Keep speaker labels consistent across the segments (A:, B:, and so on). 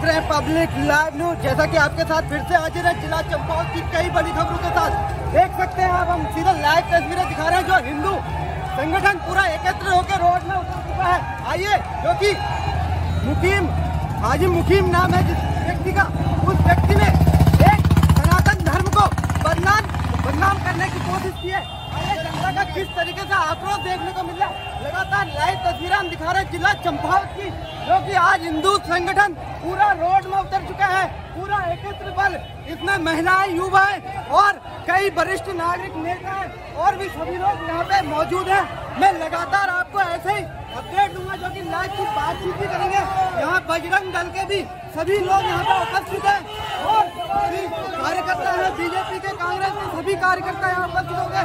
A: देख रहे हैं पब्लिक लाइव न्यूज़, जैसा कि आपके साथ फिर से हाजिर है जिला चंपावत की कई बड़ी खबरों के साथ। देख सकते हैं अब हम सीधा लाइव तस्वीरें दिखा रहे हैं जो हिंदू संगठन पूरा एकत्र होकर रोड में उतर चुका है। आइए, जो कि मुकीम, हाजी मुकीम नाम है जिस व्यक्ति का, उस व्यक्ति ने एक सनातन धर्म को बदनाम बदनाम करने की कोशिश की है। जनता का किस तरीके से आक्रोश देखने को मिल रहा है? लगातार लाइव तस्वीरें हम दिखा रहे हैं जिला चंपावत की, जो कि आज हिंदू संगठन पूरा रोड में उतर चुका है। पूरा एकत्र बल इतने महिलाएँ युवा और कई वरिष्ठ नागरिक, नेता और भी सभी लोग यहाँ पे मौजूद हैं। मैं लगातार आपको ऐसे ही अपडेट दूँगा जो कि लाइव की बातचीत भी करेंगे। यहाँ बजरंग दल के भी सभी लोग यहाँ पे उपस्थित हैं। और कार्यकर्ता है बीजेपी के कांग्रेस के सभी कार्यकर्ता यहाँ उपस्थित होंगे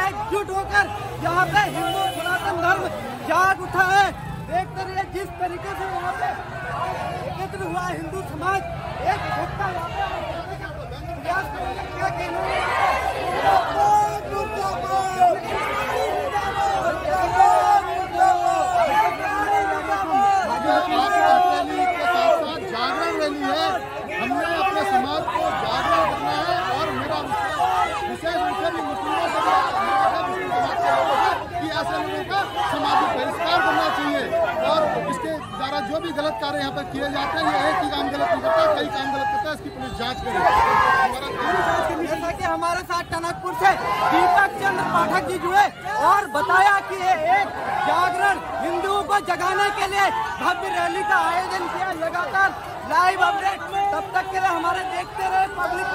A: एकजुट होकर यहाँ पे हिंदू सनातन धर्म जाग उठा है। देखते रहिए जिस तरीके से यहाँ पे एकत्र हुआ हिंदू समाज। एक एकता यहाँ पे क्या कहना है
B: आपका रैली के साथ साथ जागरण रैली है हमने अपने समाज को जागरण करना है और मेरा विशेष रूप से मुस्लिमों से के कि सामाजिक बहिष्कार करना चाहिए और इसके द्वारा जो भी गलत कार्य यहाँ पर किए जाते हैं एक ही काम गलत नहीं करता कई काम गलत करता है इसकी पुलिस जाँच करे
A: जैसा कि हमारे साथ टनकपुर से दीपक चंद्र पाठक जी जुड़े और बताया कि एक जागरण हिंदुओं को जगाने के लिए भव्य रैली का आयोजन किया लगातार लाइव अपडेट तब तक के लिए हमारे देखते रहे पब्लिक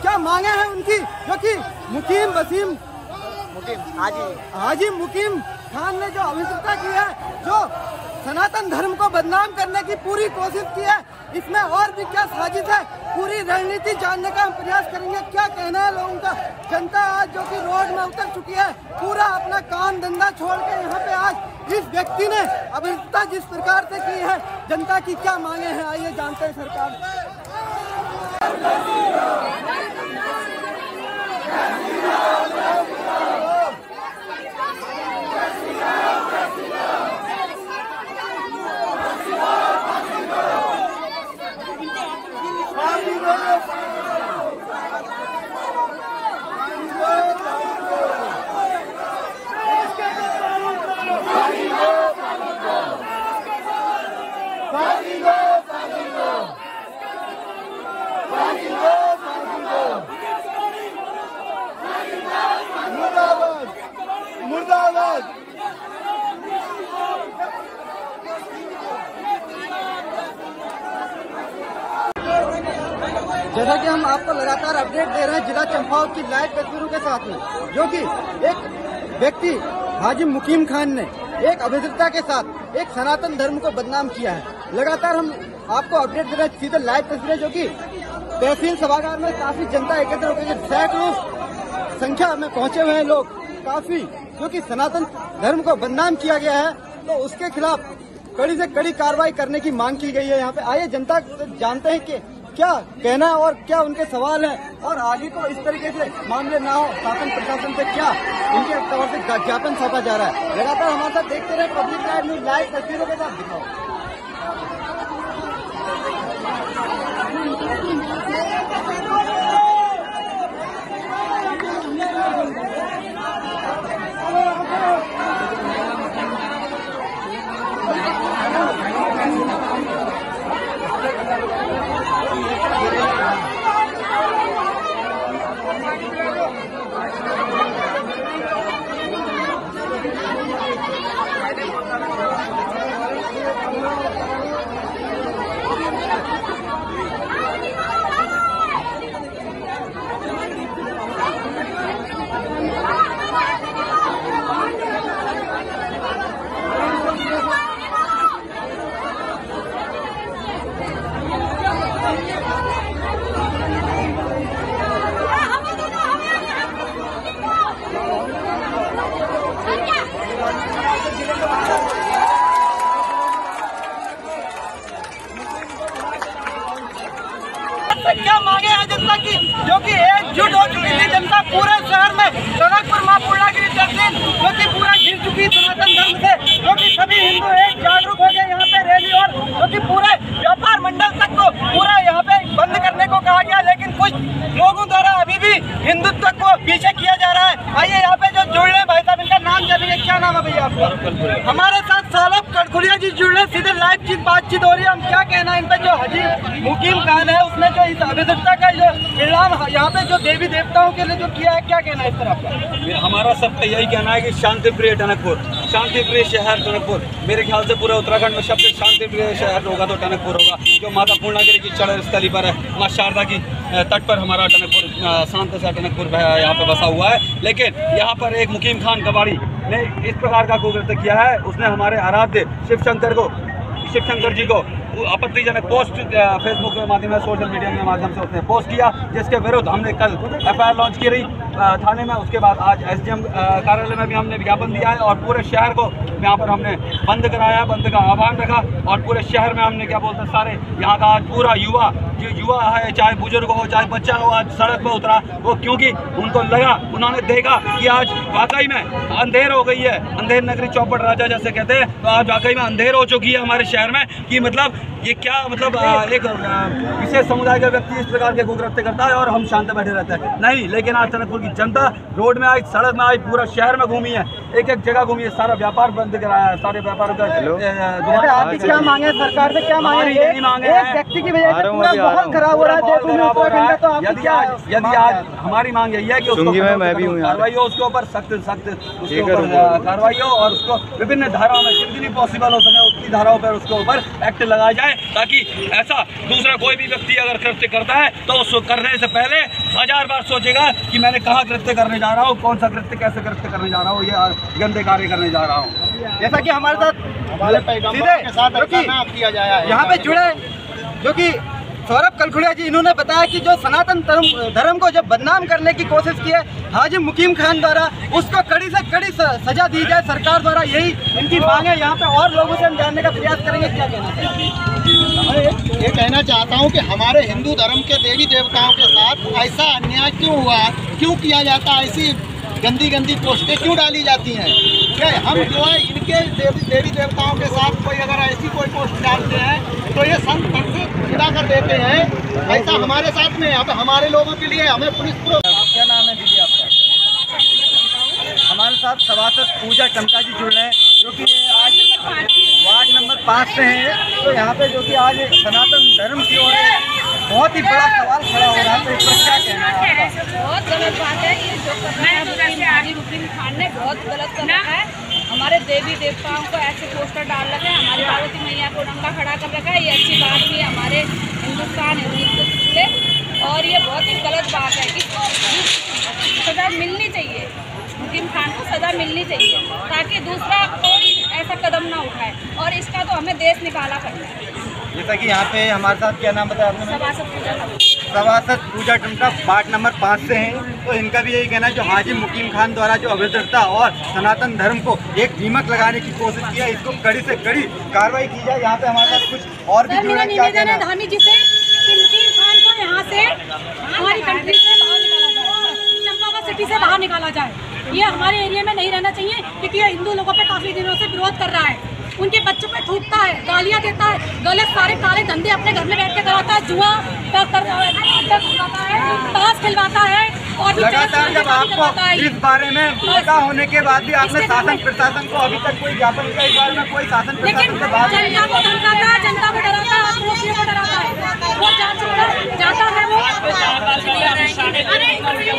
A: क्या मांगे हैं उनकी? जो कि मुकीम वसीम हाजी। हाजी मुकीम खान ने जो अभिषेकता की है जो सनातन धर्म को बदनाम करने की पूरी कोशिश की है इसमें और भी क्या साजिश है? पूरी रणनीति जानने का हम प्रयास करेंगे। क्या कहना है लोगों का? जनता आज जो कि रोड में उतर चुकी है पूरा अपना काम धंधा छोड़ के यहाँ पे आज इस व्यक्ति ने अभिषेकता जिस प्रकार से की है जनता की क्या मांगे हैं? आइए जानते हैं सरकार। जैसा कि हम आपको लगातार अपडेट दे रहे हैं जिला चंपावत की लाइव तस्वीरों के साथ में, जो कि एक व्यक्ति हाजी मुकीम खान ने एक अभिद्रता के साथ एक सनातन धर्म को बदनाम किया है। लगातार हम आपको अपडेट दे रहे हैं सीधे लाइव तस्वीरें, जो कि तहसील सभागार में काफ़ी जनता एकत्र होकर सैकड़ों संख्या में पहुँचे हुए हैं लोग, काफ़ी, जो कि सनातन धर्म को बदनाम किया गया है। तो उसके खिलाफ कड़ी से कड़ी कार्रवाई करने की मांग की गई है। यहाँ पे आइए, जनता जानते हैं कि क्या कहना है और क्या उनके सवाल है? और आगे को इस तरीके से मामले ना हो, शासन प्रशासन से क्या? उनके तौर से ज्ञापन सौंपा जा रहा है। लगातार हमारे साथ देखते रहे पब्लिक लाइव न्यूज़ लाइव तस्वीरों के साथ दिखाओ। कुछ लोगों द्वारा अभी भी हिंदुत्व को पीछे किया जा रहा है। आइए यहाँ पे जो जुड़ रहे हैं भाई साहब इनका नाम जानेंगे क्या नाम है भैया आपका? हमारे साथ सालब कड़खुलिया जी जुड़ रहे सीधे लाइव चीज़ बातचीत हो रही है। हम क्या कहना है इन पे जो हजी मुकीम खान है उसने जो इस का जो इलाम यहाँ पे जो देवी देवताओं के लिए जो किया है क्या कहना है इस तरह
C: हमारा सबका यही कहना है की शांति प्रिय टनकपुर शांति प्रिय शहर टनकपुर। मेरे ख्याल से पूरे उत्तराखंड में सबसे शांति प्रिय शहर होगा तो टनकपुर होगा। जो माता पूर्णागिरी की चढ़ स्थली पर है, माँ शारदा की तट पर हमारा टनकपुर शांत सा टनकपुर यहाँ पर बसा हुआ है। लेकिन यहाँ पर एक मुकीम खान कबाड़ी ने इस प्रकार का कुकृत्य किया है। उसने हमारे आराध्य शिव शंकर को शिव शंकर जी को आपत्तिजनक पोस्ट फेसबुक के माध्यम से सोशल मीडिया के माध्यम से उसने पोस्ट किया, जिसके विरुद्ध हमने कल एफआईआर लॉन्च की रही। थाने में, उसके बाद आज एसडीएम कार्यालय में भी हमने विज्ञापन दिया है और पूरे शहर को यहाँ पर हमने बंद कराया बंद का आह्वान रखा और पूरे शहर में हमने, क्या बोलते हैं, सारे यहाँ का आज पूरा युवा, जो युवा है, चाहे बुज़ुर्ग हो, चाहे बच्चा हो, आज सड़क पर उतरा, वो क्योंकि उनको लगा, उन्होंने देखा कि आज वाकई में अंधेर हो गई है। अंधेर नगरी चौपट राजा जैसे कहते हैं तो आज वाकई में अंधेर हो चुकी है हमारे शहर में कि मतलब ये क्या मतलब एक विशेष समुदाय का व्यक्ति इस प्रकार के कुकृत्य करता है और हम शांत बैठे रहते हैं। नहीं, लेकिन आज टनकपुर की जनता रोड में आई सड़क में आई पूरा शहर में घूमी है। एक एक जगह घूमी है सारा व्यापार बंद कराया है सारे व्यापारों का अ,
A: आपकी
C: दुकान-
A: क्या मांगे सरकार से क्या मांगे
C: यही
A: व्यक्ति की वजह से पूरा। खराब हो रहा है। का तो
C: यदि आज यदि आज हमारी मांग यही है कि उसको
D: हूँ।
C: कार्रवाई हो उसके ऊपर सख्त सख्त उसके ऊपर कार्रवाई हो और उसको विभिन्न धाराओं में जितनी पॉसिबल हो सके उतनी धाराओं पर उसके ऊपर एक्ट लगाया जाए ताकि ऐसा दूसरा कोई भी व्यक्ति अगर कृत्य करता है तो उसको करने से पहले हज़ार बार सोचेगा कि मैंने कहाँ कृत्य करने जा रहा हूँ? कौन सा कृत्य कैसे कृत्य करने जा रहा हूँ? ये गंदे कार्य करने जा रहा हूँ।
A: जैसा कि हमारे साथ
B: हमारे के साथ किया जाया है।
A: यहाँ पे जुड़े जो कि सौरभ कलखुड़िया जी, इन्होंने बताया कि जो सनातन धर्म को जब बदनाम करने की कोशिश की है, हाजी मुकीम खान द्वारा उसको कड़ी से कड़ी सजा दी जाए, सरकार द्वारा यही इनकी मांग है। यहाँ पे और लोगों से हम जानने का प्रयास करेंगे, क्या कहना
B: ये कहना चाहता हूँ कि हमारे हिंदू धर्म के देवी देवताओं के साथ ऐसा अन्याय क्यों हुआ? क्यों किया जाता? ऐसी गंदी गंदी पोस्टें क्यों डाली जाती हैं? क्या हम जो है इनके देवी देवी देवताओं के साथ कोई अगर ऐसी कोई पोस्ट डालते हैं तो ये संत से जुड़ा कर देते हैं। ऐसा हमारे साथ में अब हमारे लोगों के लिए हमें पुलिस प्रो
A: क्या नाम है दीदी आपका। हमारे साथ सभासद पूजा टमका जी जुड़ रहे हैं जो कि आज वार्ड नंबर पाँच से हैं तो यहाँ पे जो कि आज सनातन धर्म की ओर बहुत ही बड़ा सवाल खड़ा हो रहा है तो इस पर क्या कहना है
E: बहुत गलत बात है ये जो कर रहा है खान ने बहुत गलत कर रखा है। हमारे देवी देवताओं को ऐसे पोस्टर डाल रखे हैं हमारी पार्वती मैया को नंगा खड़ा कर रखा है ये अच्छी बात नहीं है हमारे हिंदुस्तान के लिए और ये बहुत ही गलत बात है इसको सज़ा मिलनी चाहिए मुकीम खान को सज़ा मिलनी चाहिए ताकि दूसरा कोई ऐसा कदम ना उठाए। और इसका तो हमें देश निकाला करना है
A: जैसा कि यहाँ पे हमारे साथ क्या नाम बताया आपने?
E: सभासद पूजा
A: सभासद पूजा टमका पार्ट नंबर पाँच से हैं। तो इनका भी यही कहना है जो हाजी मुकीम खान द्वारा जो अभद्रता और सनातन धर्म को एक दीमक लगाने की कोशिश की है इसको कड़ी से कड़ी कार्रवाई की जाए। यहाँ पे हमारे साथ कुछ और भी जुड़ा हैं क्या कहना
F: है
A: है?
F: धामी जी से कि मुकीम खान को यहाँ से हमारी कंट्री से बाहर निकाला जाए। चंपावत सिटी से बाहर निकाला जाए। ये हमारे एरिया में नहीं रहना चाहिए क्योंकि ये हिंदू लोगों पे काफ़ी दिनों से विरोध कर रहा है उनके बच्चों पे थूकता है गालियाँ देता है गलत सारे काले धंधे अपने घर में बैठ के कराता है जुआ का कर अड्डा खुलवाता है है
A: लगातार जब
F: का
A: आपको। इस बारे में पता होने के बाद भी आपने शासन प्रशासन को अभी तक कोई ज्ञापन किया? इस बारे में कोई शासन प्रशासन से बात
F: जनता को धमकाता है जनता को डराता है आक्रोशियों को डराता है। वो जाँच जाता है वो।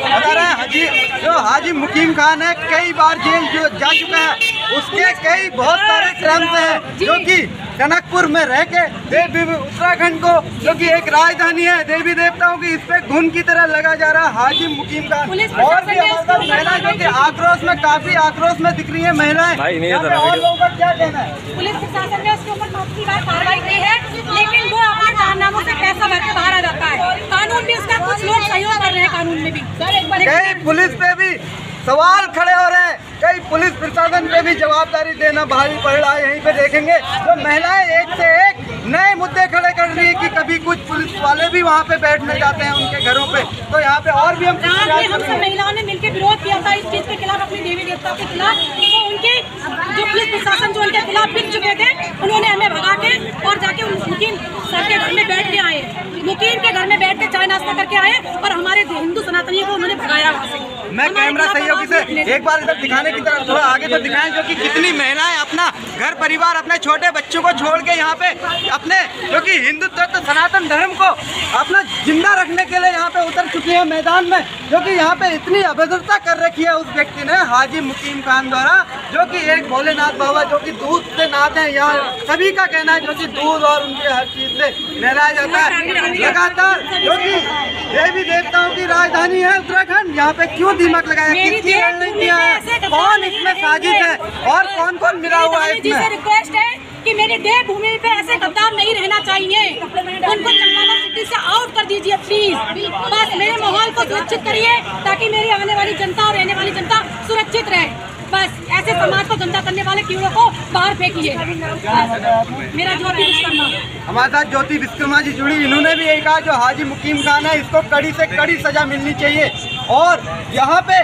A: बता रहे हाजी जो हाजी मुकीम खान है कई बार जेल जो जा चुका है उसके कई बहुत सारे क्रम्स हैं जो। कि टनकपुर में रह के देवी उत्तराखंड को जो कि एक राजधानी है देवी देवताओं की इस पे घुन की तरह लगा जा रहा है हाजी मुकीम
F: पुलिस
A: और भी महिलाएँ जो कि आक्रोश में काफ़ी आक्रोश में दिख रही है महिलाएँ।
D: है
A: और लोगों का क्या कहना है?
F: पुलिस प्रशासन ने उसके ऊपर कार्रवाई की है लेकिन वो अपने कारनामों से पैसा भर के बाहर आ जाता है। कानून भी उसका कुछ लोग सहयोग कर रहे हैं कानून में भी।
A: पुलिस पे भी सवाल खड़े हो रहे हैं। कई पुलिस प्रशासन पे भी जवाबदारी देना भारी पड़ रहा है। यहीं पे देखेंगे तो महिलाएँ एक से एक नए मुद्दे खड़े कर रही है कि कभी कुछ पुलिस वाले भी वहाँ पे बैठने जाते हैं उनके घरों पे। तो यहाँ पे और भी हम
F: हम सब महिलाओं ने मिलकर विरोध किया था इस चीज़ के खिलाफ अपनी देवी देवता के खिलाफ। उनके जो पुलिस प्रशासन जो उनके खिलाफ फिर चुके थे उन्होंने हमें भगा के और जाके उन मुकीम सर के घर में बैठ के आए। मुकीम के घर में बैठ के चाय नाश्ता करके आए और हमारे हिंदू सनातनियों को उन्होंने भगाया वहाँ से।
A: मैं कैमरा सहयोगी से एक बार इधर दिखाने की तरफ़ थोड़ा आगे तो दिखाएँ जो कि कितनी महिलाएँ अपना घर परिवार अपने छोटे बच्चों को छोड़ के यहाँ पे अपने जो कि हिंदुत्व तो सनातन धर्म को अपना ज़िंदा रखने के लिए यहाँ पे उतर चुकी है मैदान में जो कि यहाँ पे इतनी अभद्रता कर रखी है उस व्यक्ति ने हाजी मुकीम खान द्वारा। जो कि एक भोलेनाथ बाबा जो कि दूध से नाथ है यहाँ सभी का कहना है जो कि दूध और उनके हर चीज़ से नहलाया जाता है। लगातार जो कि देवी देवताओं की राजधानी है उत्तराखंड यहाँ पे क्यों दिमाग लगाया? किसकी रणनीतियाँ हैं? कौन इसमें। साजिश है? और कौन कौन मिला हुआ है इसमें?
F: रिक्वेस्ट है कि मेरी देवभूमि पे ऐसे गद्दार नहीं रहना चाहिए। उनको चंपारण सिटी से आउट कर दीजिए प्लीज़ बस मेरे माहौल को सुरक्षित करिए ताकि मेरी आने वाली जनता और रहने वाली जनता सुरक्षित रहे। बस ऐसे समाज को गंदा करने वाले कीड़ों को बाहर फेंकिए। मेरा ज्योति विश्वकर्मा
A: हमारे साथ ज्योति विश्वकर्मा जी जुड़ी इन्होंने भी यही कहा जो हाजी मुकीम खान है इसको कड़ी से कड़ी सजा मिलनी चाहिए। और यहाँ पे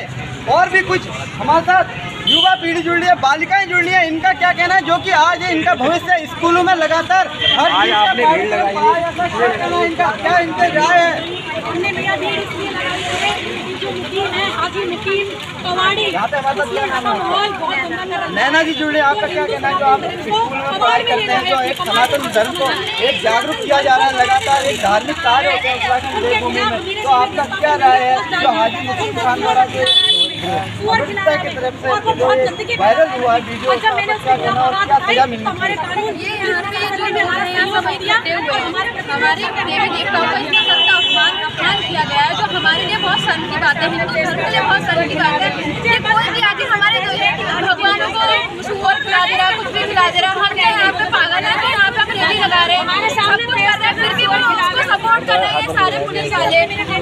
A: और भी कुछ हमारे साथ युवा पीढ़ी जुड़ रही है बालिकाएँ जुड़ रही है इनका क्या कहना है? जो कि आज इनका भविष्य स्कूलों में लगातार हर है। इनका क्या इनके राय है
F: मुकीम है हाजी मुकीम कवाड़ी।
A: नैना जी जुड़े आपका क्या कहना है? जो आप स्कूल में पढ़ाई करते हैं जो एक सनातन धर्म को एक जागरूक किया जा रहा है लगातार एक धार्मिक कार्य होते हैं उत्तराखंड देवभूमि में तो आपका क्या राय है? जो हाजी मुकीम खान द्वारा की वायरल हुआ है वीडियो
F: अच्छा हमारे कानून
E: ये यहाँ पे हमारे यहाँ सब इकट्ठे हुए हैं हमारे देवी देवताओं का इतना सत्ता अपमान किया गया है जो हमारे लिए बहुत शर्म की बात है हिंदू धर्म के लिए बहुत शर्म की बात है। कि कोई भी आके हमारे भगवानों को सुअर खिला दे रहा है कुछ भी खिला दे रहा है। हम यहाँ पे पागल है कि यहाँ पे हम रैली लगा रहे। हैं सामने कुछ कर रहे हैं फिर भी वो उसको सपोर्ट कर रहे हैं सारे पुलिस वाले।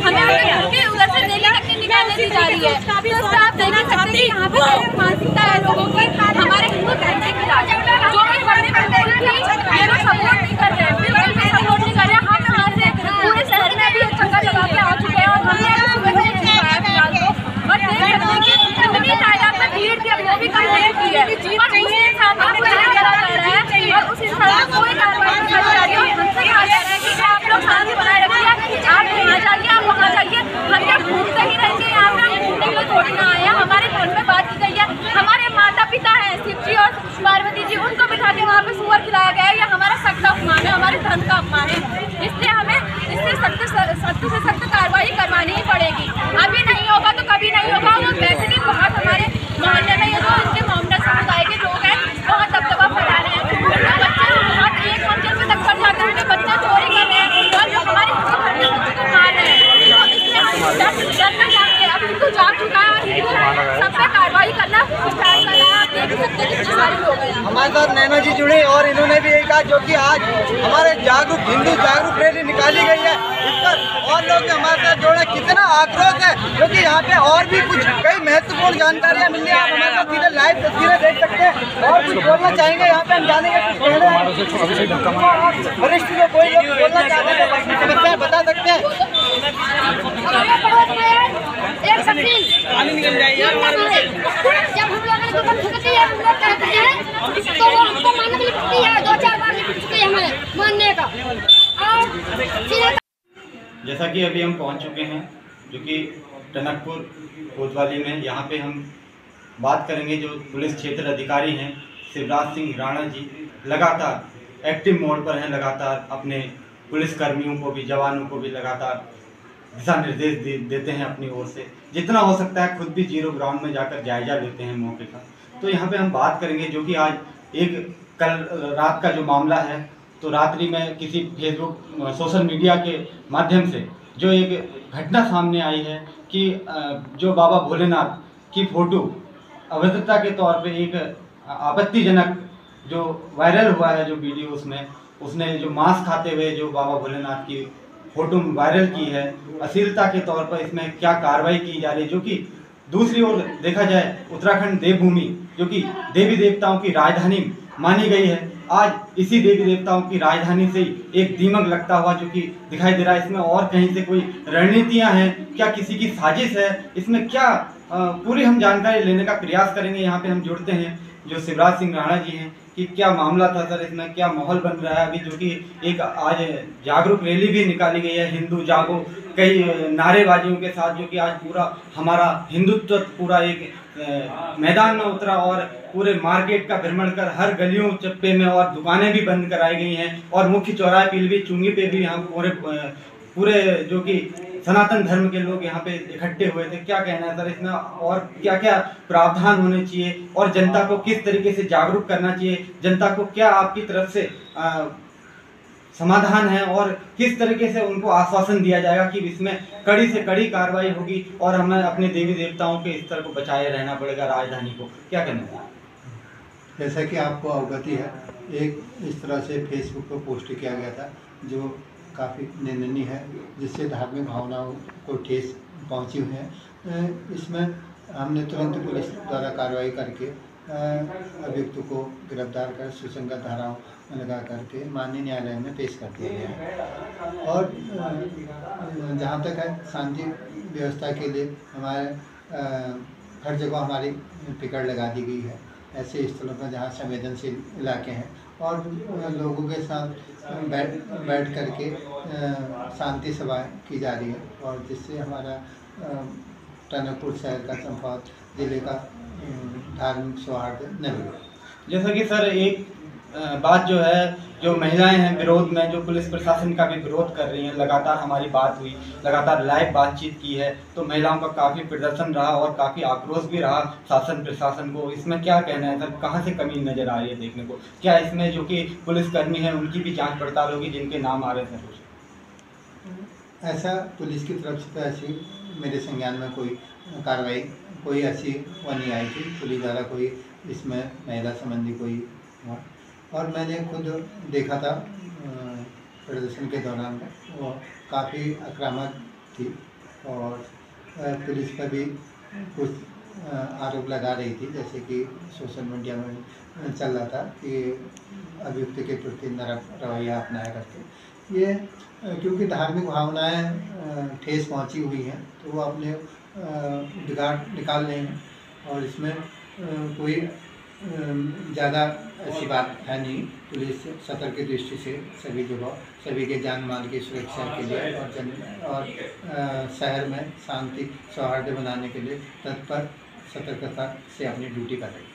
E: हमें उनके उधर से रैली तक निकालने दी जा रही है। तो आप देखना चाहते हैं यहाँ पे मानसिकता है लोगों की हमारे हिंदू धर्म के खिलाफ। जो भी करने पर ये लोग सपोर्ट नहीं कर रहे हैं बिल्कुल भी सपोर्ट नहीं कर रहे हैं हम यहाँ से पूरे शहर में भी एक चक्कर लगा के आ चुके हैं और हमने अभी सुबह से नहीं पाया फ़िलहाल तो और देख सकते हैं कि कितनी तादाद में भीड़ थी अब वो भी कम हो चुकी है और उसी हिसाब से चला जा रहा है और उस हिसाब से कोई कार्रवाई नहीं की जा रही है हमसे कहा जा रहा है कि आप लोग शांति बनाए रखिए आप यहाँ जाइए आप वहाँ जाइए हम क्या घूमते ही रहेंगे यहाँ पे हम घूमने के लिए थोड़ी ना आए हैं हमारे घर में बात की गई है हमारे माता पिता हैं शिव जी और पार्वती जी उनको बिठा के वहाँ पे सुअर खिलाया गया है ये हमारा सख्त अपमान है हमारे धर्म का अपमान है इसलिए हमें इससे सख्त सख्त से सख्त कार्रवाई करवानी ही पड़ेगी अभी नहीं होगा तो कभी नहीं होगा वो वैसे भी बहुत हमारे मोहल्ले में ये जो इनके मोहम्मद समुदाय के लोग हैं बहुत दबदबा फैला रहे हैं उनके बच्चे बहुत एक मंजिल पे तक चढ़ जाते हैं उनके बच्चे चोरी कर रहे हैं और वो हमारे हिंदू धर्म के बच्चों को मार रहे हैं तो इसलिए हम डर डर में जाके अब हिंदू जाग चुका है और हिंदू सब पे कार्रवाई करना स्टार्ट कर आप देख सकते हैं कितने सारे लोग हैं
A: हमारे साथ नैना जी जुड़े और इन्होंने भी यही कहा जो कि आज हमारे जागरूक हिंदू जागरूक रैली निकाली गई है। इस पर और लोग भी हमारे साथ जोड़े। कितना आक्रोश है क्योंकि यहाँ पे और भी कुछ कई महत्वपूर्ण जानकारियाँ मिल रही है। आप हमारे साथ सीधे लाइव तस्वीरें देख सकते हैं और कुछ बोलना चाहेंगे यहाँ पे हम जानेंगे कुछ कहने हैं। वरिष्ठ जो कोई लोग बोलना चाहते हैं समस्याएँ बता सकते हैं।
C: जैसा कि अभी हम पहुँच चुके हैं, जो कि टनकपुर कोतवाली में, यहाँ पे हम बात करेंगे जो पुलिस क्षेत्र अधिकारी हैं, शिवराज सिंह राणा जी, लगातार एक्टिव मोड पर हैं, लगातार अपने पुलिस कर्मियों को भी, जवानों को भी लगातार दिशा निर्देश दे, देते हैं अपनी ओर से। जितना हो सकता है खुद भी ज़ीरो ग्राउंड में जाकर जायजा लेते हैं मौके का। तो यहाँ पे हम बात करेंगे जो कि आज एक कल रात का जो मामला है तो रात्रि में किसी फेसबुक सोशल मीडिया के माध्यम से जो एक घटना सामने आई है कि जो बाबा भोलेनाथ की फ़ोटो अभद्रता के तौर पे एक आपत्तिजनक जो वायरल हुआ है जो वीडियो उसमें उसने जो मांस खाते हुए जो बाबा भोलेनाथ की फ़ोटो वायरल की है। अश्लीलता के तौर पर इसमें क्या कार्रवाई की जा रही है, जो कि दूसरी ओर देखा जाए, उत्तराखंड देवभूमि, जो कि देवी देवताओं की राजधानी मानी गई है।
A: आज इसी देवी देवताओं की राजधानी से एक दीमक लगता हुआ जो कि दिखाई दे रहा है। इसमें और कहीं से कोई रणनीतियाँ हैं? क्या किसी की साजिश है? इसमें क्या पूरी हम जानकारी लेने का प्रयास करेंगे? यहाँ पे हम जुड़ते हैं। जो शिवराज सिंह राणा जी हैं, कि क्या मामला था सर इसमें, क्या माहौल बन रहा है अभी जो कि एक आज जागरूक रैली भी निकाली गई है, हिंदू जागो, कई नारेबाजियों के साथ जो कि आज पूरा हमारा हिंदुत्व पूरा एक मैदान में उतरा और पूरे मार्केट का भ्रमण कर हर गलियों चप्पे में और दुकानें भी बंद कराई गई हैं और मुख्य चौराहे पीलवी चुंगी पे भी यहाँ पूरे पूरे जो कि सनातन धर्म के लोग यहाँ पे इकट्ठे हुए थे। क्या कहना है सर? इसमें और क्या क्या प्रावधान होने चाहिए? और जनता को किस तरीके से जागरूक करना चाहिए? जनता को क्या आपकी तरफ़ से अ, समाधान है? और किस तरीके से उनको आश्वासन दिया जाएगा कि इसमें कड़ी से कड़ी कार्रवाई होगी और हमें अपने देवी देवताओं के स्तर को बचाए रहना पड़ेगा राजधानी को? क्या कहना है?
G: जैसा कि आपको अवगति है एक इस तरह से फेसबुक पर पोस्ट किया गया था जो काफ़ी निंदनीय है, जिससे धार्मिक भावनाओं को ठेस पहुँची हुई है। इसमें हमने तुरंत पुलिस द्वारा कार्रवाई करके अभियुक्त को गिरफ़्तार कर, सुसंगत धाराओं लगा करके माननीय न्यायालय में पेश कर दिया गया है। और जहाँ तक है, शांति व्यवस्था के लिए हमारे हर जगह हमारी पिकड़ लगा दी गई है। ऐसे स्थलों पर जहाँ संवेदनशील इलाके हैं और लोगों के साथ बैठ बैठ करके शांति सभा की जा रही है और जिससे हमारा टनकपुर शहर का चंपावत ज़िले का धार्मिक सौहार्द नहीं हुआ
A: जैसा कि सर, एक बात जो है, जो महिलाएँ हैं विरोध में, जो पुलिस प्रशासन का भी विरोध कर रही हैं, लगातार हमारी बात हुई, लगातार लाइव बातचीत की है तो महिलाओं का काफ़ी प्रदर्शन रहा और काफ़ी आक्रोश भी रहा शासन प्रशासन को। इसमें क्या कहना है सर? कहाँ से कमी नज़र आ रही है देखने को? क्या इसमें जो कि पुलिसकर्मी हैं, उनकी भी जाँच पड़ताल होगी, जिनके नाम आ रहे थे कुछ
G: ऐसा पुलिस की तरफ़ से तो ऐसी, मेरे संज्ञान में कोई कार्रवाई, कोई ऐसी वो नहीं आई थी। पुलिस द्वारा कोई इसमें महिला संबंधी कोई और मैंने खुद देखा था प्रदर्शन के दौरान वो काफ़ी आक्रामक थी और पुलिस पर भी कुछ आरोप लगा रही थी, जैसे कि सोशल मीडिया में चल रहा था कि अभियुक्त के प्रति नरक रवैया अपनाया करके। ये क्योंकि धार्मिक भावनाएँ ठेस पहुँची हुई हैं तो वो अपने बिगाड़, निकाल रहे हैं और इसमें कोई ज़्यादा ऐसी बात है नहीं। पुलिस सतर्क की दृष्टि से सभी जगह, सभी के जान माल की सुरक्षा के लिए और जन, और शहर में शांति, सौहार्द बनाने के लिए तत्पर सतर्कता से अपनी ड्यूटी कर रही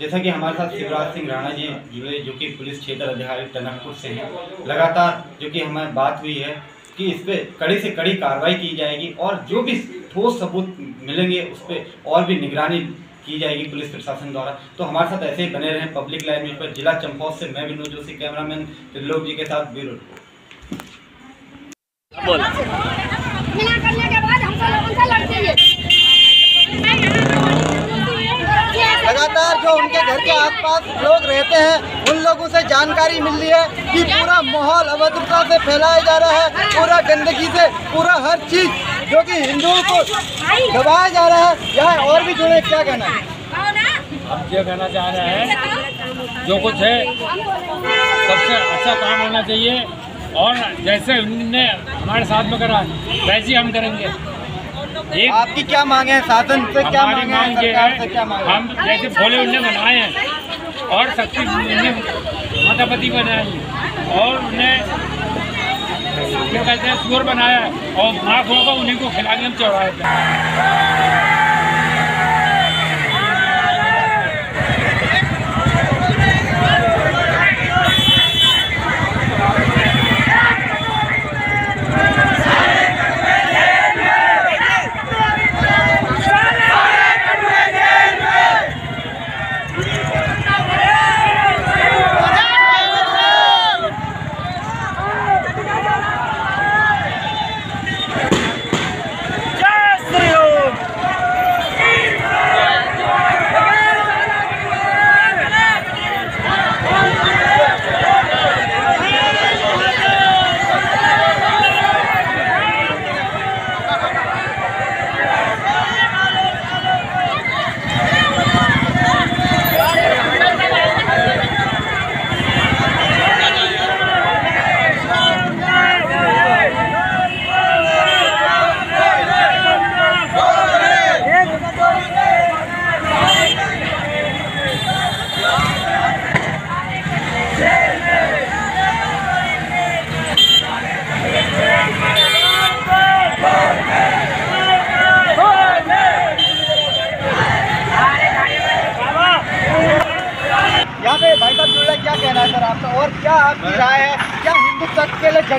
A: जैसा कि हमारे साथ शिवराज सिंह राणा जी जुड़े जो कि पुलिस क्षेत्र अधिकारी टनकपुर से हैं, लगातार जो कि हमें बात हुई है कि इस पर कड़ी से कड़ी कार्रवाई की जाएगी और जो भी ठोस सबूत मिलेंगे उस पर और भी निगरानी की जाएगी पुलिस प्रशासन द्वारा। तो हमारे साथ ऐसे ही बने रहें पब्लिक लाइव न्यूज़ पर जिला चंपावत से मैं विनोद जोशी कैमरामैन त्रिलोक जी के साथ ब्यूरो रिपोर्ट
D: मिला करने के बाद हमको लोगों से लड़ती है।
A: लगातार जो उनके घर के आसपास लोग रहते हैं उन लोगों से जानकारी मिल रही है कि पूरा माहौल अभद्रता से फैलाया जा रहा है पूरा गंदगी से पूरा हर चीज़ जो कि हिंदुओं को दबाया जा रहा है यहाँ और भी जुड़े क्या कहना है?
H: हम ये कहना चाह रहे हैं? जो कुछ है सबसे अच्छा काम होना चाहिए। और जैसे उनने हमारे साथ में करा वैसे ही हम करेंगे। एक
A: आपकी क्या मांगे हैं? शासन से क्या मांगे हैं?
H: मांग ये
A: क्या मांगे
H: हम जैसे भोले उनने बनाए हैं और शक्ति उनने मातापति बनाए और उन्हें क्या कहते हैं, सुअर बनाया है और माफ़ होगा उन्हीं को खिला के हम चौराहे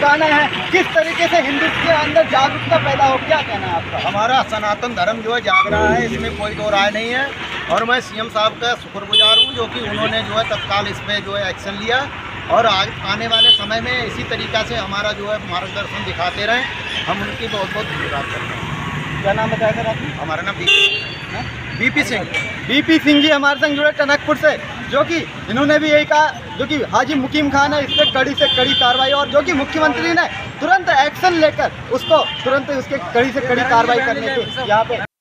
A: दिखाना है? किस तरीके से हिंदुत्व के अंदर जागरूकता पैदा हो? क्या कहना है आपका?
I: हमारा सनातन धर्म जो है जाग रहा है इसमें कोई दो राय नहीं है। और मैं सीएम साहब का शुक्रगुजार हूँ जो कि उन्होंने जो है तत्काल इस पर जो है एक्शन लिया। और आ, आने वाले समय में इसी तरीक़ा से हमारा जो है मार्गदर्शन दिखाते रहें। हम उनकी बहुत बहुत धन्यवाद करते हैं।
A: क्या नाम बताया सर आपने?
I: हमारा नाम बीपी सिंह
A: बीपी सिंह जी हमारे संग जुड़े टनकपुर से, जो कि इन्होंने भी यही कहा, जो कि हाजी मुकीम खान है इस पर कड़ी से कड़ी कार्रवाई और जो कि मुख्यमंत्री ने तुरंत एक्शन लेकर उसको, तुरंत उसके कड़ी से कड़ी कार्रवाई करने के यहाँ पे